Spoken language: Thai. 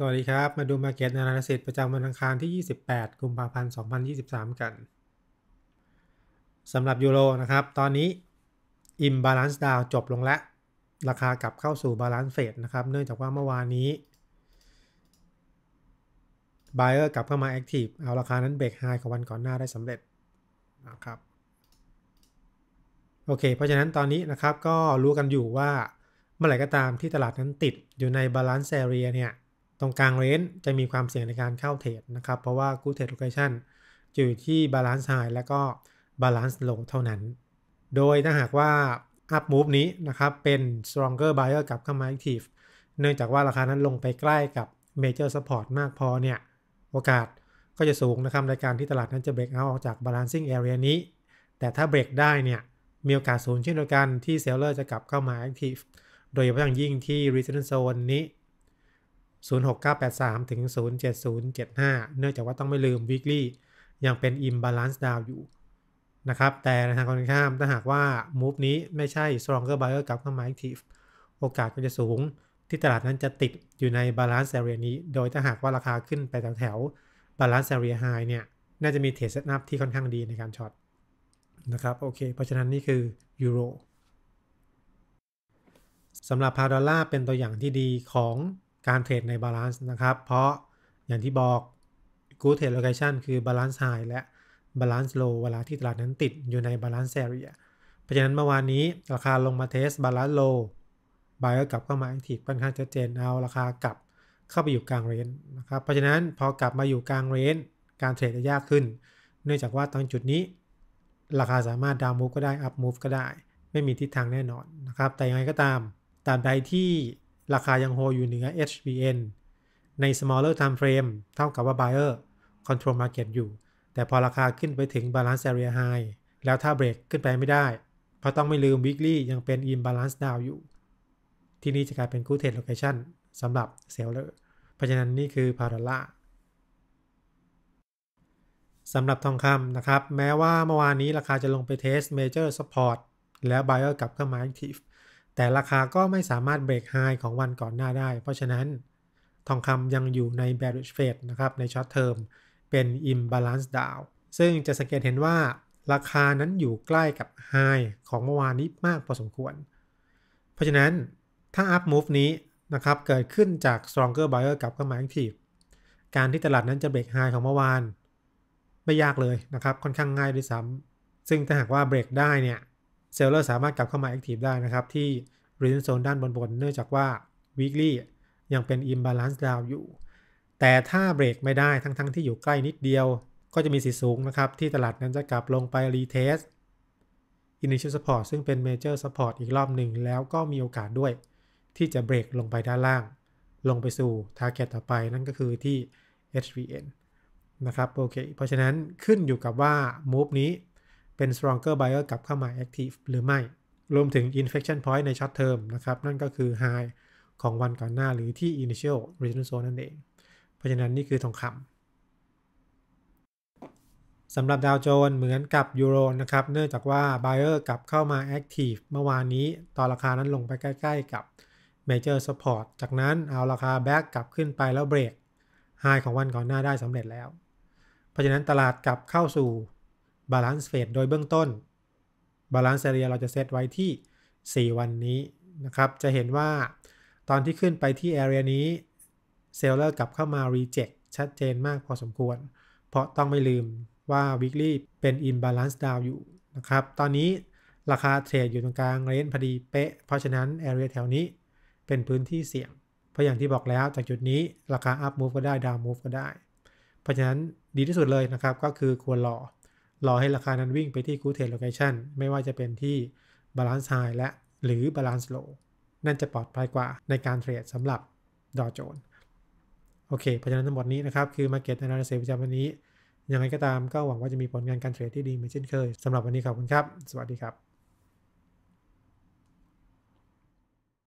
สวัสดีครับ มาดู Market Analysis ประจำวันอังคารที่ 28 กุมภาพันธ์ 2023 กันสำหรับยูโรนะครับ ตอนนี้ Imbalance Down จบลงแล้ว ราคากลับเข้าสู่ Balance Phase นะครับ เนื่องจากว่าเมื่อวานนี้ Buyer กลับเข้ามา Active เอาราคานั้นเบรกไฮของวันก่อนหน้าได้สำเร็จนะครับโอเค เพราะฉะนั้นตอนนี้นะครับก็รู้กันอยู่ว่าเมื่อไหร่ก็ตามที่ตลาดนั้นติดอยู่ใน Balance Area เนี่ย ตรงกลางเรนจ์จะมีความเสี่ยงในการเข้าเทรดนะครับ เพราะว่า Good Trade Location จะอยู่ที่ Balance High และก็ Balance Low เท่านั้น โดยถ้าหากว่า Up Move นี้นะครับเป็น Stronger Buyer กับเข้ามา Active เนื่องจากว่าราคานั้นลงไปใกล้กับ Major Support มากพอเนี่ย โอกาสก็จะสูงนะครับในการที่ตลาดนั้นจะเบรกเอาออกจาก Balancing Area นี้ แต่ถ้าเบรกได้เนี่ยมีโอกาสสูงเช่นเดียวกันที่เซลเลอร์จะกลับเข้ามา Active โดยเฉพาะอย่างยิ่งที่ Resistance Zone นี้ 06983 ถึง 07075 เนื่องจากว่าต้องไม่ลืม weekly ยังเป็น imbalance down อยู่นะครับ แต่ในทางตรงข้ามถ้าหากว่า move นี้ไม่ใช่ stronger buyer กลับเข้ามา active โอกาสก็จะสูงที่ตลาดนั้นจะติดอยู่ใน balance area นี้ โดยถ้าหากว่าราคาขึ้นไปแถวแถว balance area high เนี่ย น่าจะมี trade setup ที่ค่อนข้างดีในการ short นะครับ โอเค เพราะฉะนั้นนี่คือยูโรสำหรับพาดอลลาร์เป็นตัวอย่างที่ดีของ การ trade ใน balance นะครับ เพราะอย่างที่บอก Good Trade Location คือ Balance High และ Balance Low เวลาที่ตลาดนั้นติดอยู่ใน Balance Area เพราะฉะนั้นเมื่อวานนี้ราคาลงมา test Balance Low buyer ก็กลับเข้ามา Active ค่อนข้างชัดเจนเอาราคากลับเข้าไปอยู่กลางเรนนะครับ เพราะฉะนั้นพอกลับมาอยู่กลางเรนการเทรดจะยากขึ้น เนื่องจากว่าตรงจุดนี้ ราคาสามารถดาวมูฟก็ได้อัพมูฟก็ได้ ไม่มีทิศทางแน่นอนนะครับ แต่ยังไงก็ตามตามใดที่ ราคายังโฮอยู่เหนือ HBN ใน smaller time frame เท่ากับว่า buyer control market อยู่ แต่พอราคาขึ้นไปถึง balance area high แล้วถ้าเบรกขึ้นไปไม่ได้ เพราะต้องไม่ลืม weekly ยังเป็น imbalance down อยู่ ที่นี่จะกลายเป็น good trade location สำหรับ seller เพราะฉะนั้นนี่คือพาราล่าสำหรับทองคำนะครับ แม้ว่าเมื่อวานนี้ราคาจะลงไปเทส major support แล้ว buyer กลับเข้ามา active แต่ราคาก็ไม่สามารถเบรกไฮของวันก่อนหน้าได้ เพราะฉะนั้นทองคำยังอยู่ใน bearish phase นะครับ ใน short term เป็น imbalance down ซึ่งจะสังเกตเห็นว่าราคานั้นอยู่ใกล้กับ high ของเมื่อวานนี้มากพอสมควร เพราะฉะนั้นถ้า up move นี้นะครับเกิดขึ้นจาก stronger buyer กลับเข้ามา active การที่ตลาดนั้นจะเบรกไฮของเมื่อวาน ไม่ยากเลยนะครับ ค่อนข้างง่ายด้วยซ้ำซึ่งถ้าหากว่าเบรกได้เนี่ย เซลเลอร์สามารถกลับเข้ามา Active ได้นะครับ ที่ Resistance Zone ด้านบนๆ เนื่องจากว่า Weekly ยังเป็น Imbalance Down อยู่ แต่ถ้าเบรกไม่ได้ทั้งๆทที่อยู่ใกล้นิดเดียว ก็จะมีสิทธิสูงนะครับ ที่ตลาดนั้นจะกลับลงไป Retest Initial Support ซึ่งเป็น Major Support อีกรอบหนึ่ง แล้วก็มีโอกาสด้วย ที่จะเบรกลงไปด้านล่าง ลงไปสู่ Target ต่อไปนั่นก็คือที่ HVN นะครับโอเค เพราะฉะนั้นขึ้นอยู่กับว่า move นี้ เป็น stronger buyer กลับเข้ามา active หรือไม่ รวมถึง inflection point ใน short term นะครับ นั่นก็คือ high ของวันก่อนหน้าหรือที่ initial resistance zone นั่นเอง เพราะฉะนั้นนี่คือทองคำสำหรับดาวโจนส์เหมือนกับยูโรนะครับ เนื่องจากว่า buyer กลับเข้ามา active เมื่อวานนี้ตอนราคานั้นลงไปใกล้ ๆ กับ major support จากนั้นเอาราคา back กลับขึ้นไปแล้ว break high ของวันก่อนหน้าได้สำเร็จแล้ว เพราะฉะนั้นตลาดกลับเข้าสู่ balance phase โดยเบื้องต้น balance area เราจะเซตไว้ที่ 4 วันนี้นะครับ จะเห็นว่าตอนที่ขึ้นไปที่ area นี้เซลเลอร์กลับเข้ามา reject ชัดเจนมากพอสมควร เพราะต้องไม่ลืมว่า weekly เป็น imbalance down อยู่นะครับ ตอนนี้ราคาเทรดอยู่ตรงกลางเรนพอดีเป๊ะ เพราะฉะนั้น area แถวนี้เป็นพื้นที่เสี่ยง เพราะอย่างที่บอกแล้วจากจุดนี้ราคา up move ก็ได้ down move ก็ได้ เพราะฉะนั้นดีที่สุดเลยนะครับ ก็คือควรรอ รอให้ราคานั้นวิ่งไปที่ Good Trade Location ไม่ว่าจะเป็นที่ Balance High และหรือ Balance Low นั่นจะปลอดภัยกว่าในการเทรดสำหรับดอโจนโอเค เพราะฉะนั้นทั้งหมดนี้นะครับ คือ Market Analysis ประจำวันนี้ ยังไงก็ตามก็หวังว่าจะมีผลงานการเทรดที่ดีเหมือนเช่นเคยสำหรับวันนี้ขอบคุณครับ สวัสดีครับ